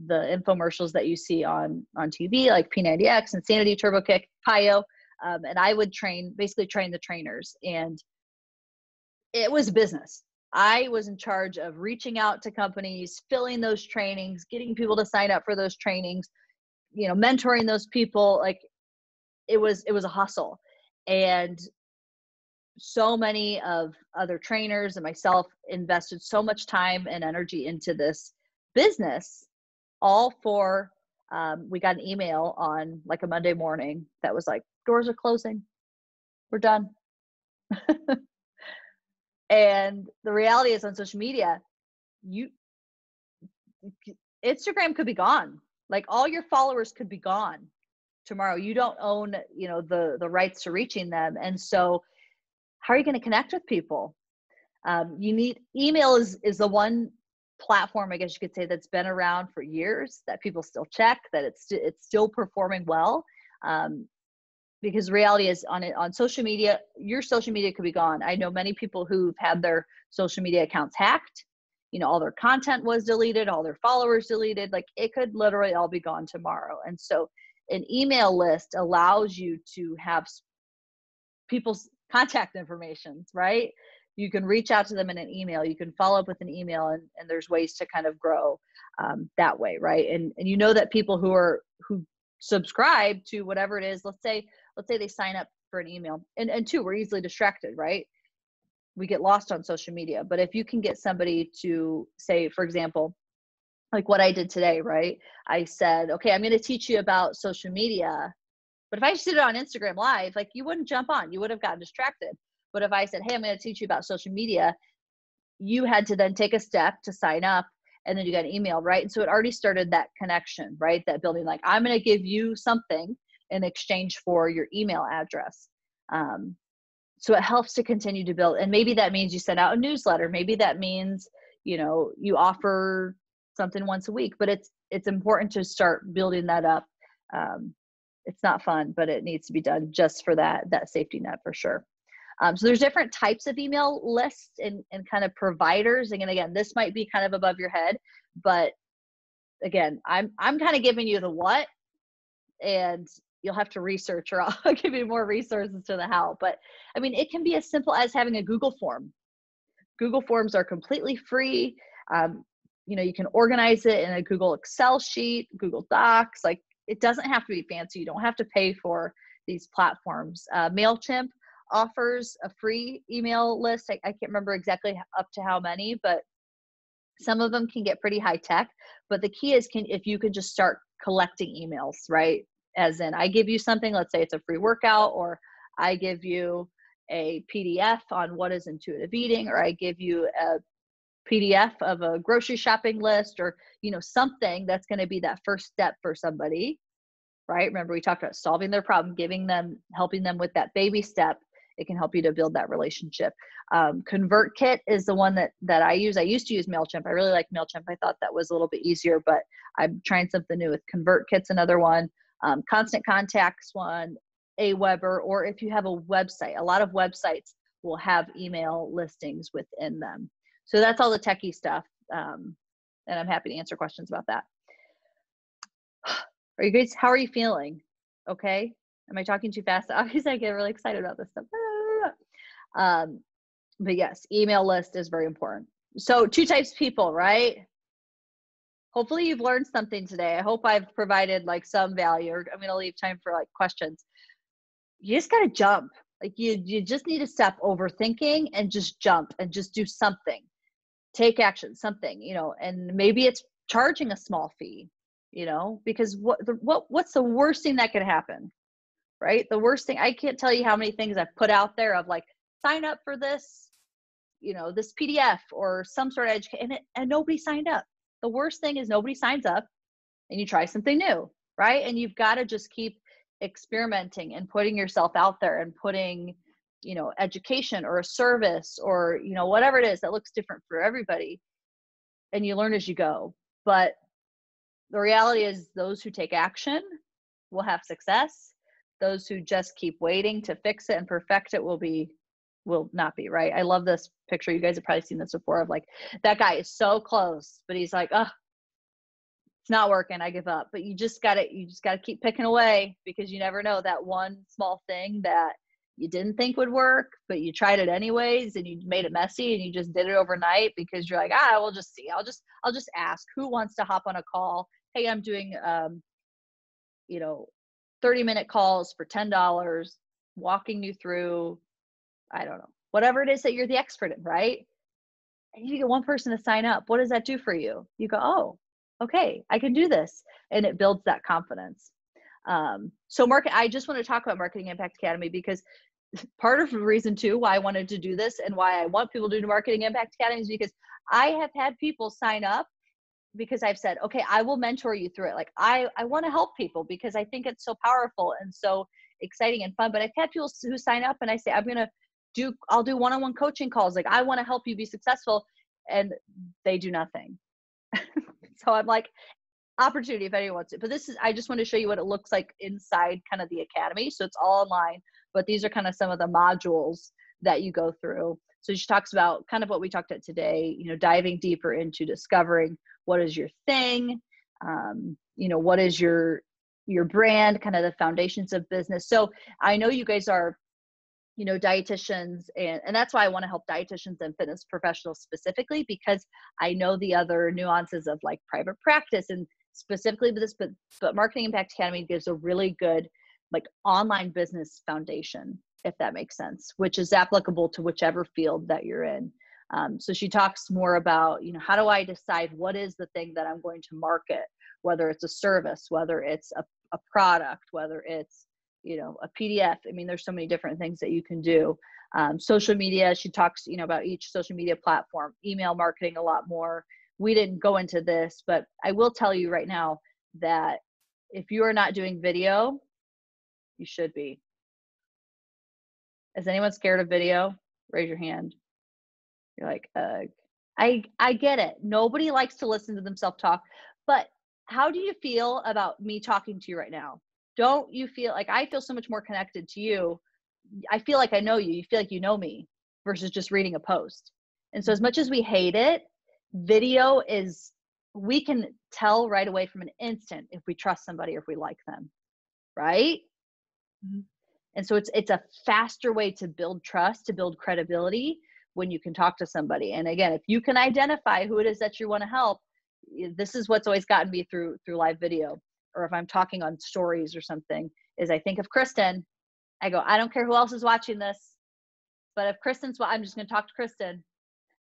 the infomercials that you see on on TV, like P90X, Insanity, Turbo Kick, PiYo, um, and I would train, basically train the trainers, and it was business. I was in charge of reaching out to companies, filling those trainings, getting people to sign up for those trainings, you know, mentoring those people. Like it was, it was a hustle, and so many of other trainers and myself invested so much time and energy into this business all for um, we got an email on like a monday morning that was like doors are closing. We're done. And the reality is on social media you instagram could be gone. Like all your followers could be gone tomorrow. You don't own you know the the rights to reaching them. And so how are you going to connect with people? Um, you need email is is the one platform, I guess you could say, that's been around for years that people still check, that it's it's still performing well. Um, because reality is on it on social media, your social media could be gone. I know many people who've had their social media accounts hacked. You know, all their content was deleted, all their followers deleted. Like it could literally all be gone tomorrow. And so, an email list allows you to have people's contact information, right? you can reach out to them in an email you can follow up with an email and, and there's ways to kind of grow um, that way right and and you know that people who are who subscribe to whatever it is let's say let's say they sign up for an email. And and two we're easily distracted right? We get lost on social media. But if you can get somebody to say for example like what i did today right? I said okay i'm going to teach you about social media but if i just did it on instagram live like you wouldn't jump on. You would have gotten distracted. But if I said, hey, I'm going to teach you about social media, you had to then take a step to sign up and then you got an email, right? And so it already started that connection, right? That building, like, I'm going to give you something in exchange for your email address. Um, so it helps to continue to build. And maybe that means you send out a newsletter. Maybe that means, you know, you offer something once a week, but it's, it's important to start building that up. Um, it's not fun, but it needs to be done just for that, that safety net for sure. Um, so there's different types of email lists and, and kind of providers. And again, this might be kind of above your head, but again, I'm I'm kind of giving you the what, and you'll have to research, or I'll give you more resources to the how. But I mean, it can be as simple as having a Google form. Google Forms are completely free. Um, you know, you can organize it in a Google Excel sheet, Google Docs. Like it doesn't have to be fancy. You don't have to pay for these platforms. Uh, Mailchimp offers a free email list. I, I can't remember exactly up to how many, but some of them can get pretty high tech. But the key is can if you can just start collecting emails, right? As in, I give you something, let's say it's a free workout, or I give you a PDF on what is intuitive eating, or I give you a PDF of a grocery shopping list, or you know something that's going to be that first step for somebody, right? Remember we talked about solving their problem, giving them, helping them with that baby step it can help you to build that relationship. Um, ConvertKit is the one that that I use. I used to use Mailchimp. I really like Mailchimp. I thought that was a little bit easier, but I'm trying something new with ConvertKit's another one. Um, Constant Contact's one, Aweber, or if you have a website, a lot of websites will have email listings within them. So that's all the techie stuff, um, and I'm happy to answer questions about that. Are you guys? How are you feeling? Okay. Am I talking too fast? Obviously, I get really excited about this stuff. Um, but yes, email list is very important. So, two types of people, right? Hopefully, you've learned something today. I hope I've provided like some value. I'm going to leave time for like questions. You just got to jump. Like you you just need to stop overthinking and just jump and just do something. Take action, something, you know, and maybe it's charging a small fee, you know, because what the, what what's the worst thing that could happen? Right? The worst thing I can't tell you how many things I've put out there of like sign up for this, you know, this PDF or some sort of education and, and nobody signed up. The worst thing is nobody signs up and you try something new, right? And you've got to just keep experimenting and putting yourself out there and putting you know education or a service or you know whatever it is that looks different for everybody. And you learn as you go. But the reality is those who take action will have success. Those who just keep waiting to fix it and perfect it will be will not be right? I love this picture. You guys have probably seen this before of like that guy is so close but he's like oh it's not working. I give up. But you just got to you just got to keep picking away because you never know that one small thing that you didn't think would work but you tried it anyways and you made it messy and you just did it overnight because you're like ah we'll just see. I'll just i'll just ask. Who wants to hop on a call? Hey i'm doing um you know 30 minute calls for $10 walking you through i don't know whatever it is that you're the expert in right and you get one person to sign up what does that do for you you go oh okay, I can do this. And it builds that confidence. Um, so market, I just want to talk about Marketing Impact Academy because part of the reason too why I wanted to do this and why I want people to do Marketing Impact Academy is because I have had people sign up because I've said, okay, I will mentor you through it. Like I, I want to help people because I think it's so powerful and so exciting and fun. But I've had people who sign up and I say, I'm going to do, I'll do one-on-one coaching calls. Like I want to help you be successful. And they do nothing. So I'm like, opportunity if anyone wants it. But this is, I just want to show you what it looks like inside kind of the academy. So it's all online, but these are kind of some of the modules that you go through. So she talks about kind of what we talked about today, you know, diving deeper into discovering what is your thing, um, you know, what is your your brand, kind of the foundations of business. So I know you guys are you know dietitians and and that's why i want to help dietitians and fitness professionals specifically because i know the other nuances of like private practice and specifically this but but marketing impact academy gives a really good like online business foundation if that makes sense which is applicable to whichever field that you're in. Um, so she talks more about you know how do i decide what is the thing that i'm going to market whether it's a service whether it's a, a product whether it's you know a pdf i mean there's so many different things that you can do. Um, social media she talks you know about each social media platform email marketing a lot more. We didn't go into this but i will tell you right now that if you are not doing video you should be. Is anyone scared of video? Raise your hand. You're like uh, i i get it. Nobody likes to listen to themselves talk but how do you feel about me talking to you right now don't you feel like I feel so much more connected to you? I feel like I know you. You feel like you know me versus just reading a post. And so, as much as we hate it, video is, we can tell right away from an instant if we trust somebody or if we like them, right? Mm-hmm. And so, it's, it's a faster way to build trust, to build credibility when you can talk to somebody. And again, if you can identify who it is that you want to help, this is what's always gotten me through through live video or if I'm talking on stories or something, is I think of Kristen. I go, I don't care who else is watching this, but if Kristen's, well, I'm just going to talk to Kristen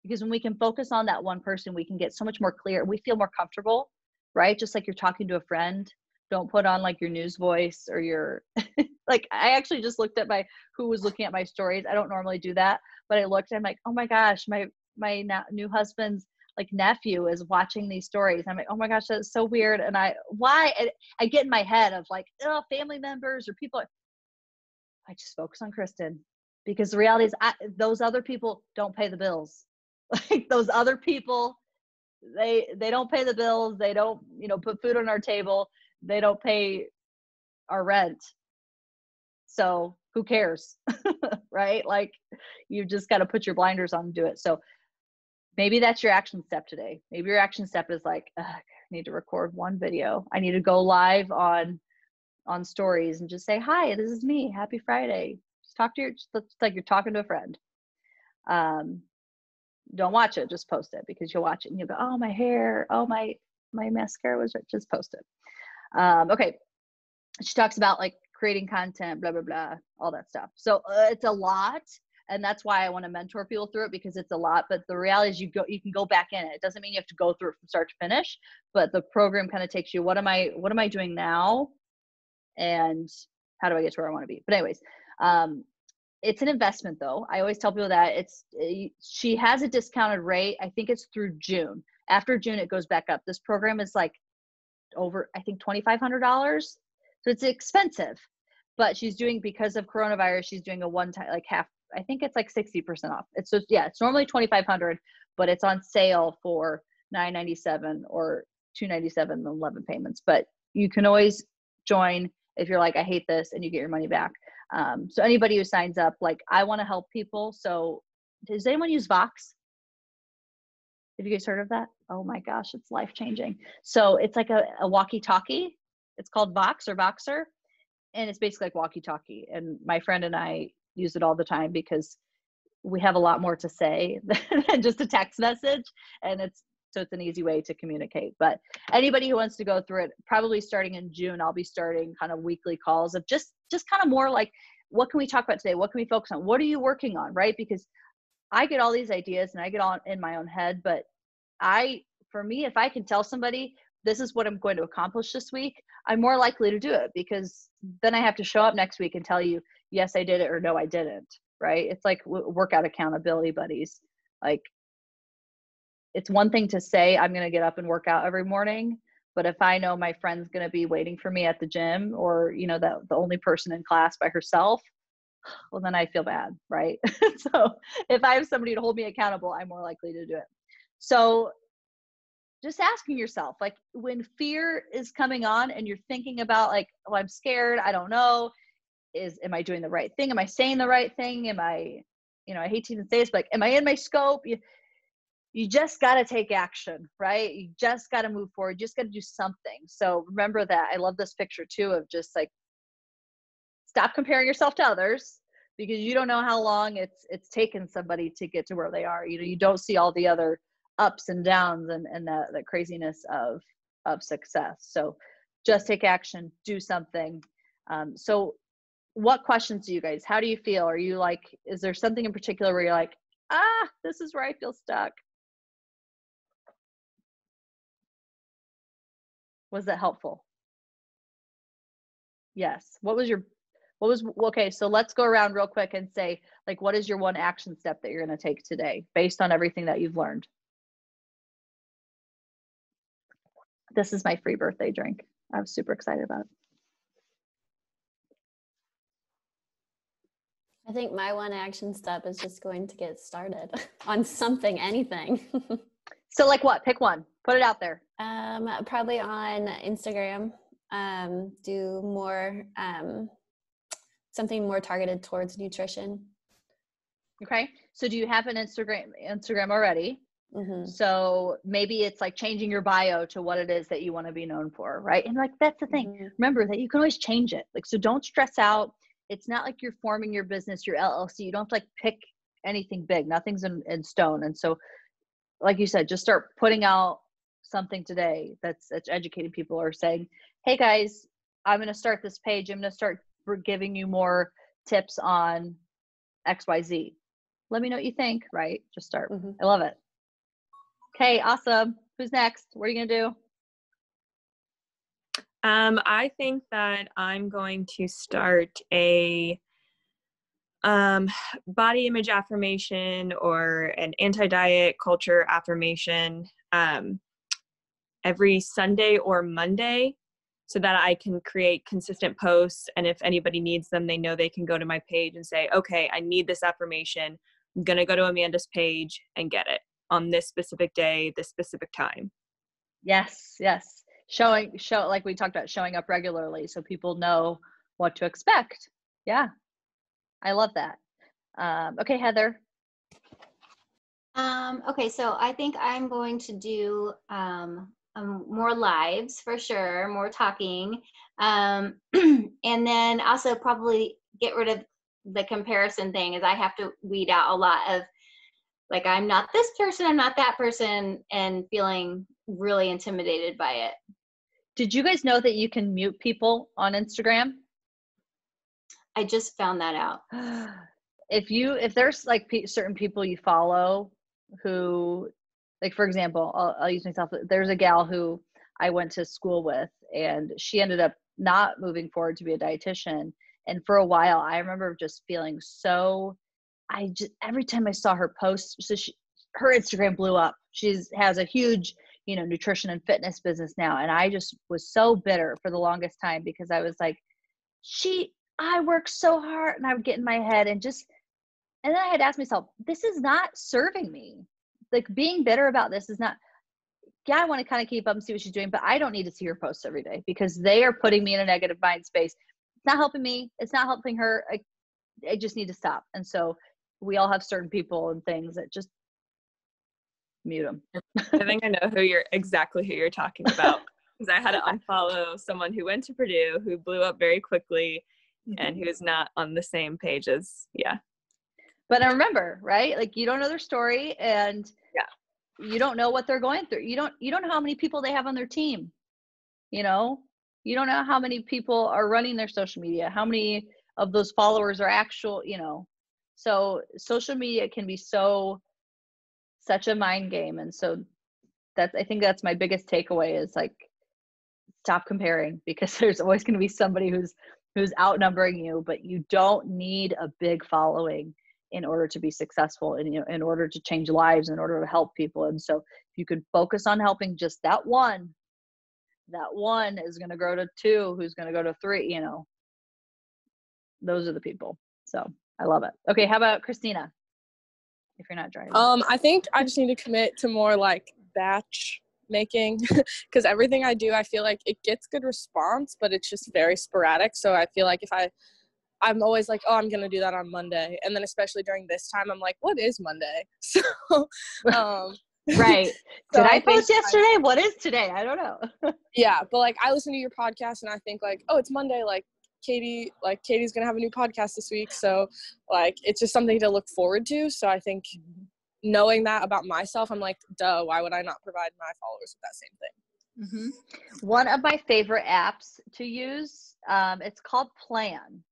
because when we can focus on that one person, we can get so much more clear. We feel more comfortable, right? Just like you're talking to a friend. Don't put on like your news voice or your like. I actually just looked at my who was looking at my stories. I don't normally do that, but I looked. I'm like, oh my gosh, my my new husband's like nephew is watching these stories. I'm like, oh my gosh, that's so weird. And I, why? And I get in my head of like, oh, family members or people. I just focus on Kristen because the reality is, I, those other people don't pay the bills. Like those other people, they they don't pay the bills. They don't, you know, put food on our table. They don't pay our rent. So who cares, right? Like you just got to put your blinders on and do it. So maybe that's your action step today. Maybe your action step is like, I need to record one video. I need to go live on on stories and just say, "Hi, this is me. Happy Friday." Just talk to your. It's like you're talking to a friend. Um, don't watch it. Just post it because you'll watch it and you'll go, "Oh, my hair. Oh, my my mascara was just post it." Um, okay. She talks about like creating content, blah blah blah, all that stuff. So uh, it's a lot, and that's why I want to mentor people through it because it's a lot. But the reality is, you go, you can go back in it. Doesn't mean you have to go through it from start to finish, but the program kind of takes you. What am I? What am I doing now? And how do I get to where I want to be? But anyways, um, it's an investment though. I always tell people that it's eh, she has a discounted rate. I think it's through June. After June, it goes back up. This program is like over, I think, twenty five hundred dollars. So it's expensive, but she's doing because of coronavirus. She's doing a one time like half. I think it's like sixty percent off. It's just yeah, it's normally twenty five hundred, but it's on sale for nine ninety seven or two ninety seven, eleven payments. But you can always join if you're like, I hate this, and you get your money back. Um, so anybody who signs up, like I want to help people. So does anyone use Vox? Have you guys heard of that? Oh my gosh, it's life changing. So it's like a, a walkie talkie. It's called Vox or Voxer. And it's basically like walkie talkie. And my friend and I use it all the time because we have a lot more to say than just a text message. And it's so it's an easy way to communicate. But anybody who wants to go through it, probably starting in June, I'll be starting kind of weekly calls of just just kind of more like what can we talk about today? What can we focus on? What are you working on? Right? Because I get all these ideas and I get on in my own head, but I for me, if I can tell somebody this is what I'm going to accomplish this week, I'm more likely to do it because then I have to show up next week and tell you, yes, I did it or no, I didn't. Right? It's like workout accountability buddies. Like it's one thing to say I'm going to get up and work out every morning, but if I know my friend's going to be waiting for me at the gym or, you know, the, the only person in class by herself, well, then I feel bad, right? so if I have somebody to hold me accountable, I'm more likely to do it. So just asking yourself, like when fear is coming on and you're thinking about like, oh, I'm scared, I don't know, is am I doing the right thing? Am I saying the right thing? Am I, you know, I hate to even say this, but like, am I in my scope? You, you just got to take action, right? You just got to move forward. You just got to do something. So remember that. I love this picture too of just like stop comparing yourself to others because you don't know how long it's it's taken somebody to get to where they are. You know, you don't see all the other ups and downs and and the, the craziness of of success. So just take action, do something. Um, so what questions do you guys? How do you feel? Are you like, is there something in particular where you're like, ah, this is where I feel stuck? Was that helpful? Yes. What was your, what was, okay, so let's go around real quick and say, like, what is your one action step that you're going to take today based on everything that you've learned? This is my free birthday drink. I'm super excited about it. I think my one action step is just going to get started on something, anything. so, like what? Pick one. Put it out there. Um, probably on Instagram. Um, do more um, something more targeted towards nutrition. Okay. So do you have an Instagram Instagram already? Mm-hmm. So maybe it's like changing your bio to what it is that you want to be known for, right? And like that's the thing. Mm-hmm. Remember that you can always change it. Like so don't stress out. It's not like you're forming your business, your LLC. You don't have to like pick anything big. Nothing's in, in stone. And so like you said, just start putting out something today that's that's educating people or saying, "Hey guys, I'm going to start this page. I'm going to start giving you more tips on XYZ." Let me know what you think, right? Just start. Mm-hmm. I love it. Okay, awesome. Who's next? What are you going to do? Um, I think that I'm going to start a um, body image affirmation or an anti diet culture affirmation. Um, every Sunday or Monday so that I can create consistent posts. And if anybody needs them, they know they can go to my page and say, okay, I need this affirmation. I'm going to go to Amanda's page and get it on this specific day, this specific time. Yes, yes. Showing, show, like we talked about, showing up regularly so people know what to expect. Yeah, I love that. Um, okay, Heather. Um, okay, so I think I'm going to do um, um, more lives for sure, more talking, um, and then also probably get rid of the comparison thing. Is I have to weed out a lot of like I'm not this person, I'm not that person, and feeling really intimidated by it. Did you guys know that you can mute people on Instagram? I just found that out. if you if there's like pe- certain people you follow who like for example I'll, I'll use myself there's a gal who i went to school with and she ended up not moving forward to be a dietitian and for a while i remember just feeling so i just every time i saw her post so she her instagram blew up she's has a huge you know nutrition and fitness business now and i just was so bitter for the longest time because i was like she i work so hard and i would get in my head and just and then i had asked myself this is not serving me. Like being bitter about this is not yeah i want to kind of keep up and see what she's doing but i don't need to see her posts every day because they are putting me in a negative mind space. It's not helping me. It's not helping her. I, I just need to stop. And so we all have certain people and things that just mute them I think I know who you're exactly who you're talking about because I had to unfollow someone who went to Purdue who blew up very quickly and Mm-hmm. who's not on the same page as yeah. but I remember right like you don't know their story and Yeah. you don't know what they're going through you don't you don't know how many people they have on their team you know you don't know how many people are running their social media how many of those followers are actual you know so social media can be so such a mind game. And so that's i think that's my biggest takeaway is like stop comparing because there's always going to be somebody who's who's outnumbering you but you don't need a big following in order to be successful and you know, in order to change lives in order to help people. And so if you can focus on helping just that one that one is going to grow to two who's going to go to three you know. Those are the people. So i love it. Okay how about christina if you're not driving Um, I think I just need to commit to more like batch making because everything I do, I feel like it gets good response, but it's just very sporadic. So I feel like if I, I'm always like, oh, I'm gonna do that on Monday, and then especially during this time, I'm like, what is Monday? So, um, right so did i think post yesterday what is today i don't know yeah, but like I listen to your podcast and I think like, oh, it's Monday, like. Katie, like Katie's gonna have a new podcast this week, so like it's just something to look forward to. So I think knowing that about myself, I'm like, duh, why would I not provide my followers with that same thing? Mhm. One of my favorite apps to use, um, it's called Plann.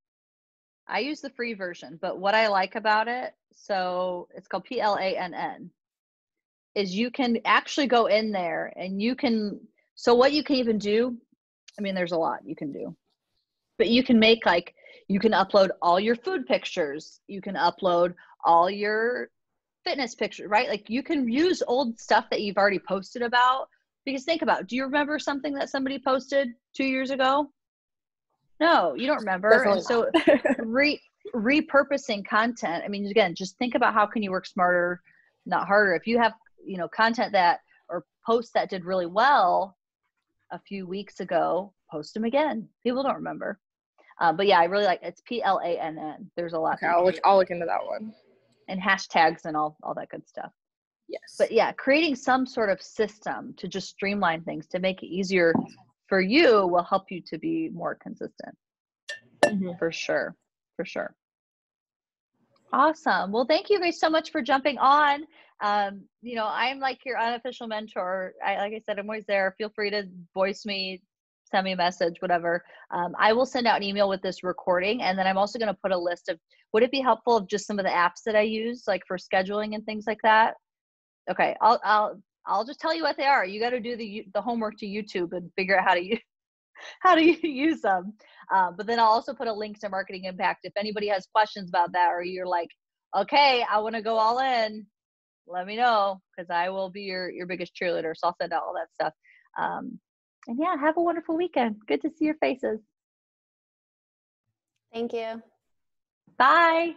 I use the free version, but what I like about it, so it's called P L A N N, is you can actually go in there and you can. So what you can even do, I mean, there's a lot you can do, but you can make like you can upload all your food pictures, you can upload all your fitness pictures, right? Like you can use old stuff that you've already posted about because think about, do you remember something that somebody posted two years ago? No, you don't remember. And so re repurposing content. I mean, again, just think about how can you work smarter, not harder. If you have, you know, content that or posts that did really well a few weeks ago, post them again. People don't remember. Uh, but yeah, I really like it's P L A N N. There's a lot Okay, I'll look. I'll look into that one. and hashtags and all all that good stuff Yes. but yeah creating some sort of system to just streamline things to make it easier for you will help you to be more consistent Mhm. for sure for sure awesome well thank you guys so much for jumping on um you know i'm like your unofficial mentor i like i said i'm always there feel free to voice me send me a message whatever. Um, i will send out an email with this recording and then i'm also going to put a list of would it be helpful of just some of the apps that i use like for scheduling and things like that? Okay i'll i'll i'll just tell you what they are. You got to do the the homework to youtube and figure out how to use how to use them. Uh, but then i'll also put a link to marketing impact. If anybody has questions about that or you're like okay i want to go all in let me know because i will be your your biggest cheerleader. So i'll send out all that stuff. Um, and yeah have a wonderful weekend. Good to see your faces. Thank you. bye